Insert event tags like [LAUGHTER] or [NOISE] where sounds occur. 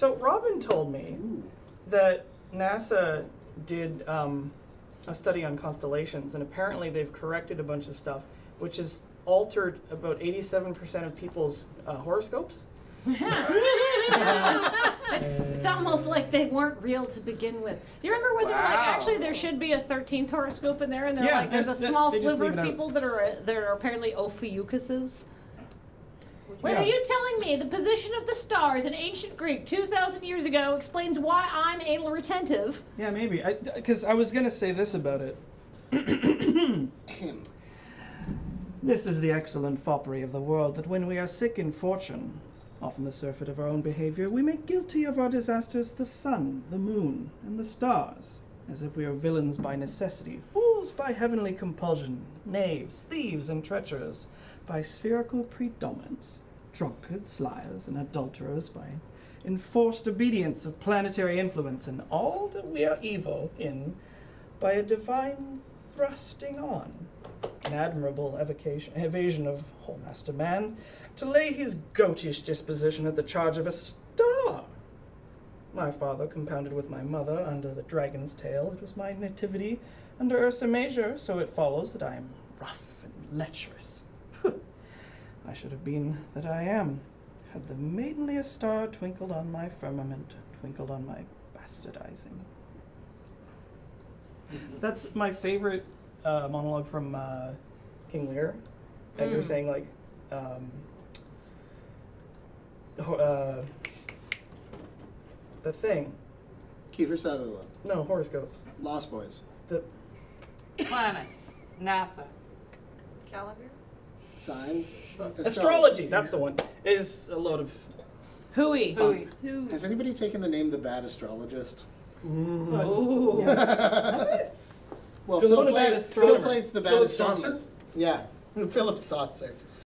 So Robin told me that NASA did um, a study on constellations, and apparently they've corrected a bunch of stuff, which has altered about 87% of people's uh, horoscopes. [LAUGHS] It's almost like they weren't real to begin with. Do you remember when they're like, actually, there should be a 13th horoscope in there, and they're Yeah, like, there's a that- that- small sliver of it out. people that are uh, that are apparently Ophiuchuses. Wait, Yeah. are you telling me the position of the stars in ancient Greek 2,000 years ago explains why I'm anal retentive? Yeah, maybe. Because I, was going to say this about it. [COUGHS] This is the excellent foppery of the world that when we are sick in fortune, often the surfeit of our own behavior, we make guilty of our disasters the sun, the moon, and the stars, as if we are villains by necessity, fools by heavenly compulsion, knaves, thieves, and treacherous by spherical predominance, drunkards, liars, and adulterers by enforced obedience of planetary influence, and all that we are evil in by a divine thrusting on an admirable evocation, evasion of whole master man, to lay his goatish disposition at the charge of a star. My father compounded with my mother under the dragon's tail. It was my nativity under Ursa Major, so it follows that I am rough and lecherous. I should have been that I am, had the maidenliest star twinkled on my firmament, twinkled on my bastardizing. That's my favorite uh, monologue from uh, King Lear. Edgar Mm. You're saying like, um, ho- uh, the thing. Kiefer Sutherland, No horoscopes. Lost Boys, The Planets. NASA. Caliber? Signs, uh, astrology. That's the one. Is a load of. Hooey. Hooey. Who? Has anybody taken the name the Bad Astrologist? Mm. Ooh. [LAUGHS] Well, Philip Phil, the Bad Phil Astronomer. Plait's the Bad Philip Astronomist. Saucer? Yeah, [LAUGHS] Philip Saucer.